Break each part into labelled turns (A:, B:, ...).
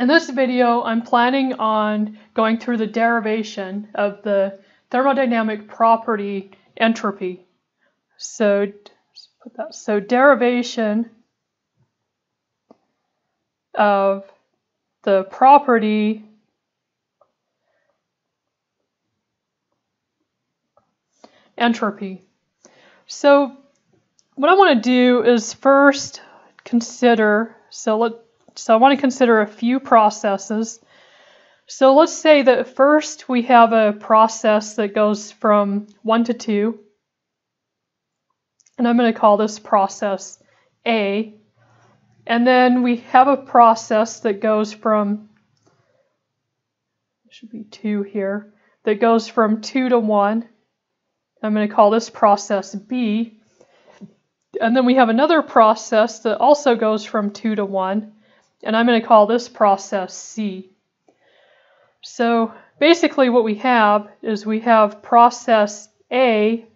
A: In this video, I'm planning on going through the derivation of the thermodynamic property entropy. So, put that, so derivation of the property entropy. So what I want to do is first consider, so let so I want to consider a few processes. So let's say that first we have a process that goes from 1 to 2. And I'm going to call this process A. And then we have a process that goes from, should be 2 here, that goes from 2 to 1. I'm going to call this process B. And then we have another process that also goes from 2 to 1 and I'm going to call this process C. So basically what we have is we have process A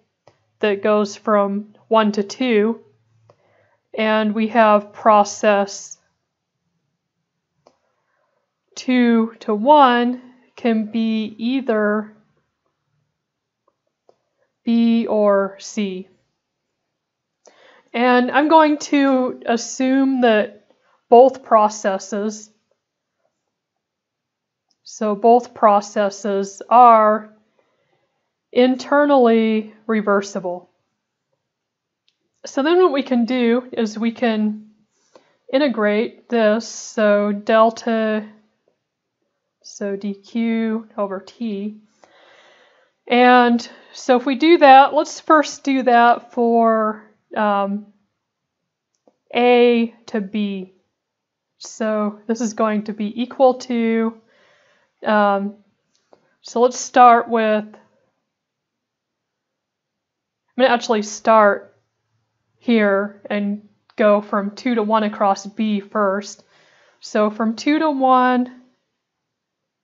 A: that goes from 1 to 2, and we have process 2 to 1 can be either B or C. And I'm going to assume that both processes. So both processes are internally reversible. So then what we can do is we can integrate this, so delta, so dq over t. And so if we do that, let's first do that for um, a to b. So this is going to be equal to, um, so let's start with, I'm going to actually start here and go from 2 to 1 across B first. So from 2 to 1,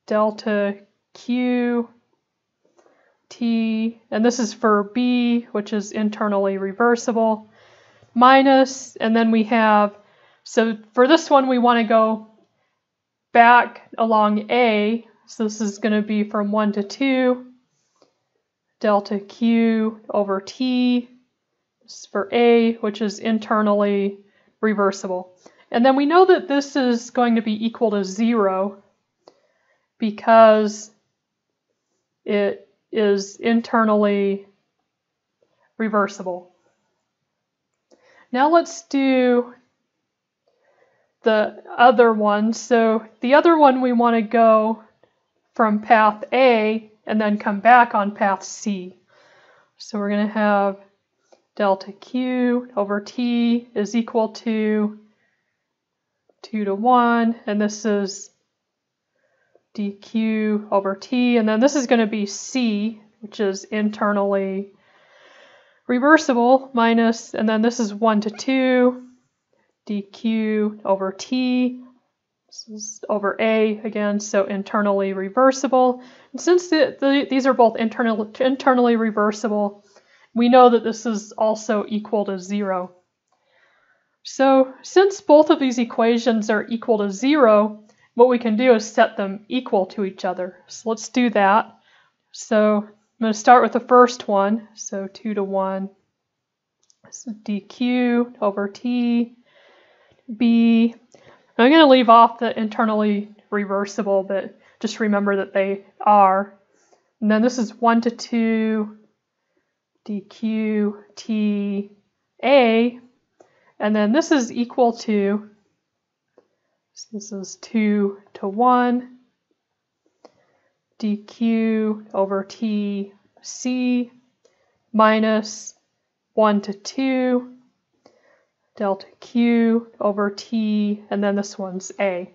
A: delta Q T, and this is for B, which is internally reversible, minus, and then we have so for this one, we want to go back along A. So this is going to be from 1 to 2, delta Q over T. This is for A, which is internally reversible. And then we know that this is going to be equal to 0 because it is internally reversible. Now let's do the other one. So the other one we want to go from path A and then come back on path C. So we're going to have delta Q over T is equal to 2 to 1, and this is dq over t, and then this is going to be c, which is internally reversible, minus, and then this is 1 to 2, dq over t. Over a again, so internally reversible. And since the, the, these are both internal, internally reversible, we know that this is also equal to zero. So since both of these equations are equal to zero, what we can do is set them equal to each other. So let's do that. So I'm going to start with the first one. So 2 to 1. This is dq over t B. I'm going to leave off the internally reversible, but just remember that they are. And then this is 1 to 2 dq t a. And then this is equal to, so this is 2 to 1 dq over t c minus 1 to 2 delta Q over T, and then this one's A.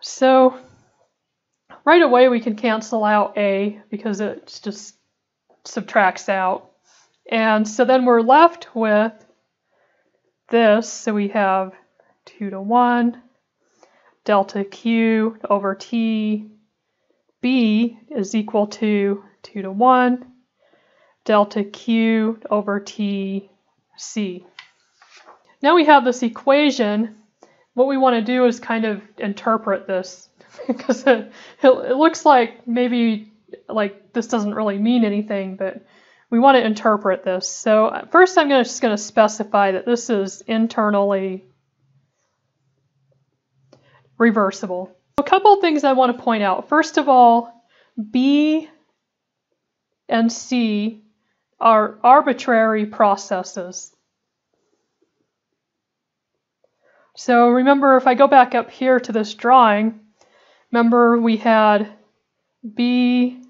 A: So right away we can cancel out A because it just subtracts out. And so then we're left with this, so we have 2 to 1, delta Q over T, B is equal to 2 to 1, delta Q over T, C. Now we have this equation what we want to do is kind of interpret this because it, it looks like maybe like this doesn't really mean anything, but we want to interpret this. So first I'm gonna, just going to specify that this is internally reversible. A couple things I want to point out. First of all, B and C are arbitrary processes. So remember, if I go back up here to this drawing, remember we had B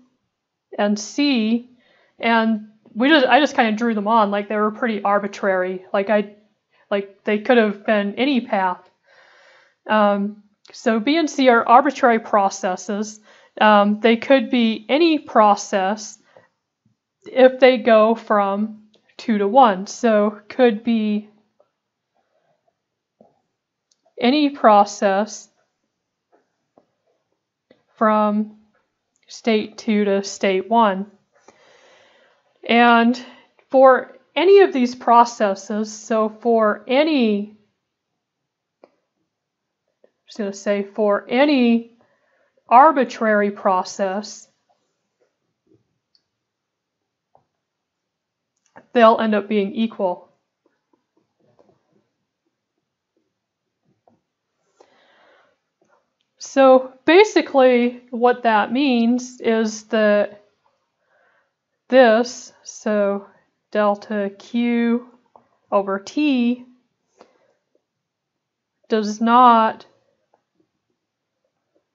A: and C, and we just I just kind of drew them on like they were pretty arbitrary. Like I, like they could have been any path. Um, so B and C are arbitrary processes. Um, they could be any process if they go from 2 to 1. So could be any process from state 2 to state 1. And for any of these processes, so for any, I'm just going to say for any arbitrary process, they'll end up being equal. So basically what that means is that this, so delta Q over T, does not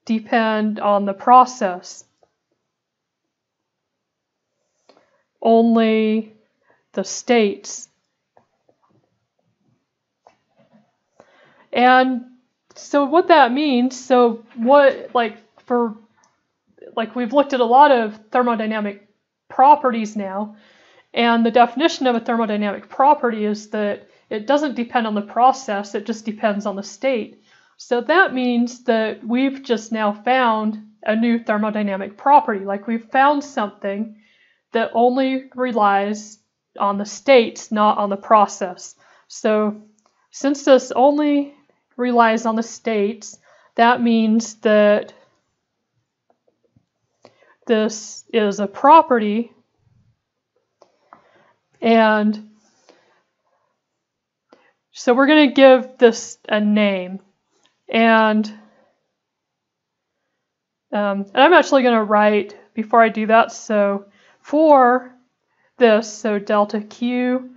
A: depend on the process. Only the states. And so what that means, so what like for like we've looked at a lot of thermodynamic properties now, and the definition of a thermodynamic property is that it doesn't depend on the process, it just depends on the state. So that means that we've just now found a new thermodynamic property. Like we've found something that only relies on the states, not on the process. So since this only relies on the states, that means that this is a property. And so we're going to give this a name. And um, and I'm actually going to write before I do that so for this so delta q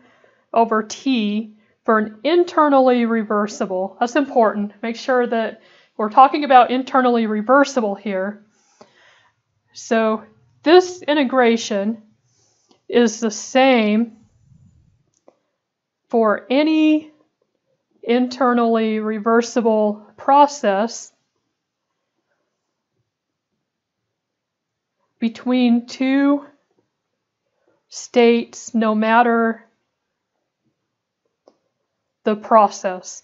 A: over t for an internally reversible. That's important. Make sure that we're talking about internally reversible here. So this integration is the same for any internally reversible process between two states no matter the process.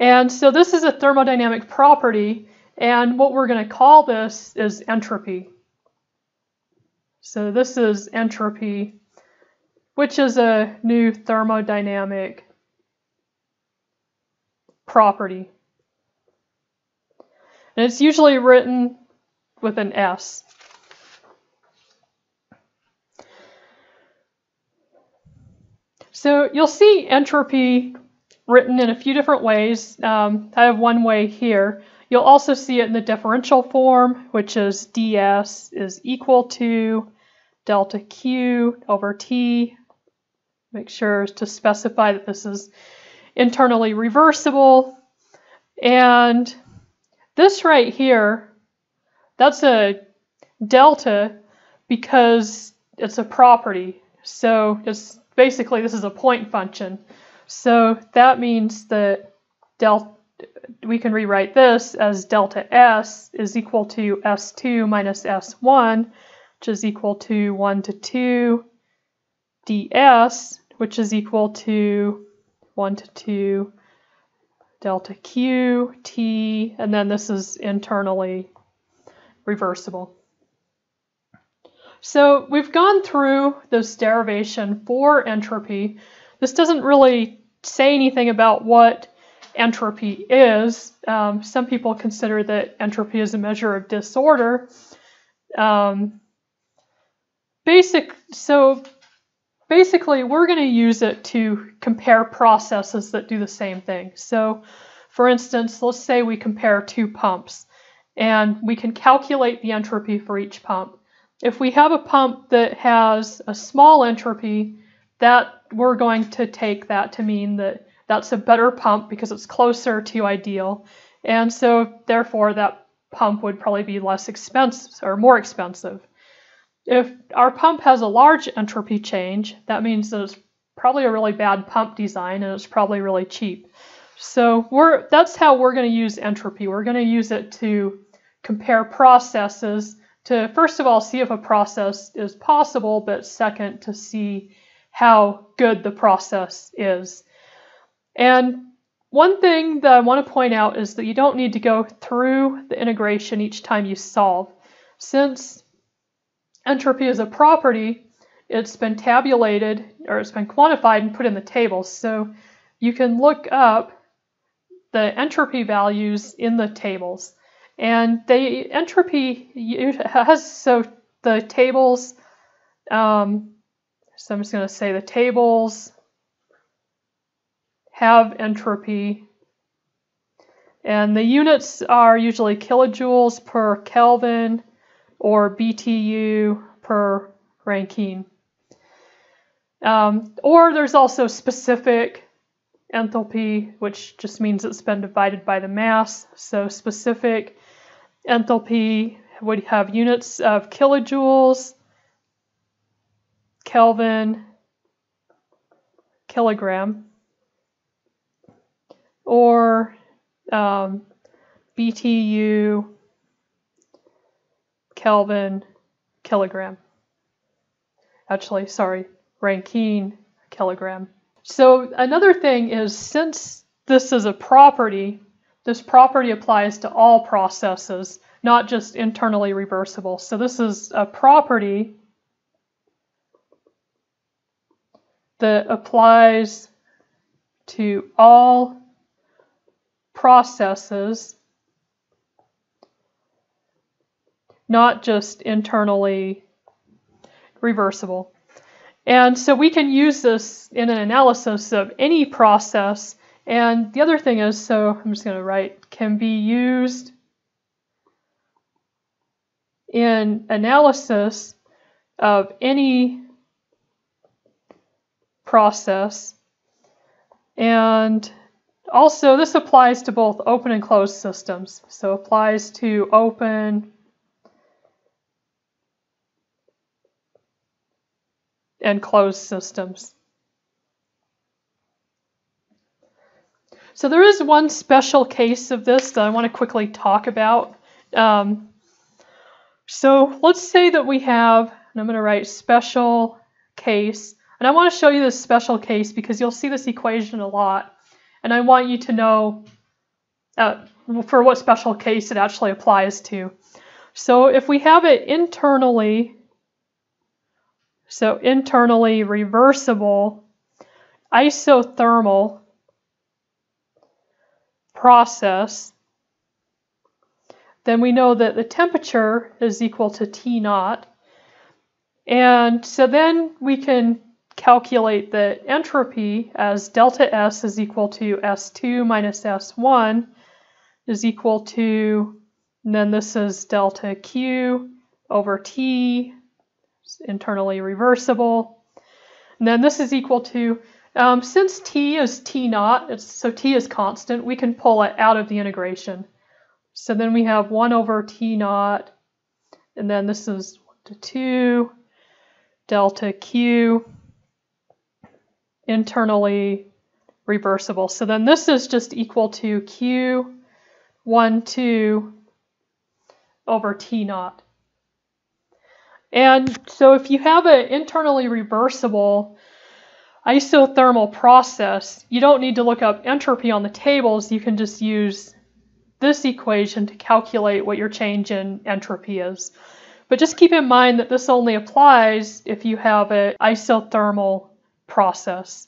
A: And so this is a thermodynamic property, and what we're going to call this is entropy. So this is entropy, which is a new thermodynamic property. And it's usually written with an S. So you'll see entropy written in a few different ways. Um, I have one way here. You'll also see it in the differential form, which is ds is equal to delta q over t. Make sure to specify that this is internally reversible. And this right here, that's a delta because it's a property. So it's basically this is a point function. So that means that delta we can rewrite this as delta s is equal to s2 minus s1, which is equal to 1 to 2 ds, which is equal to 1 to 2 delta q, t, and then this is internally reversible. So we've gone through this derivation for entropy. This doesn't really say anything about what entropy is. Um, some people consider that entropy is a measure of disorder. Um, basic, so basically, we're going to use it to compare processes that do the same thing. So, for instance, let's say we compare two pumps, and we can calculate the entropy for each pump. If we have a pump that has a small entropy, that we're going to take that to mean that that's a better pump because it's closer to ideal. And so therefore that pump would probably be less expensive or more expensive. If our pump has a large entropy change, that means that it's probably a really bad pump design and it's probably really cheap. So we're that's how we're going to use entropy. We're going to use it to compare processes to first of all see if a process is possible, but second to see how good the process is. And one thing that I want to point out is that you don't need to go through the integration each time you solve. Since entropy is a property, it's been tabulated or it's been quantified and put in the table. So you can look up the entropy values in the tables. And the entropy has, so the tables, um, so I'm just going to say the tables have entropy. And the units are usually kilojoules per Kelvin or BTU per Rankine. Um, or there's also specific enthalpy, which just means it's been divided by the mass. So specific enthalpy would have units of kilojoules, Kelvin, kilogram or um, BTU, Kelvin, kilogram. Actually, sorry, Rankine, kilogram. So another thing is since this is a property, this property applies to all processes, not just internally reversible. So this is a property that applies to all processes, not just internally reversible. And so we can use this in an analysis of any process. And the other thing is, so I'm just going to write, can be used in analysis of any process. And also, this applies to both open and closed systems. So applies to open and closed systems. So there is one special case of this that I want to quickly talk about. Um, so let's say that we have, and I'm going to write special case, and I want to show you this special case because you'll see this equation a lot. And I want you to know uh, for what special case it actually applies to. So if we have it internally, so internally reversible isothermal process, then we know that the temperature is equal to T naught. And so then we can calculate the entropy as delta S is equal to S2 minus S1 is equal to, and then this is delta Q over T, internally reversible. And then this is equal to, um, since T is T naught, so T is constant, we can pull it out of the integration. So then we have 1 over T naught, and then this is 1 to 2, delta Q internally reversible. So then this is just equal to Q 1, 2 over T naught. And so if you have an internally reversible isothermal process, you don't need to look up entropy on the tables. You can just use this equation to calculate what your change in entropy is. But just keep in mind that this only applies if you have an isothermal process.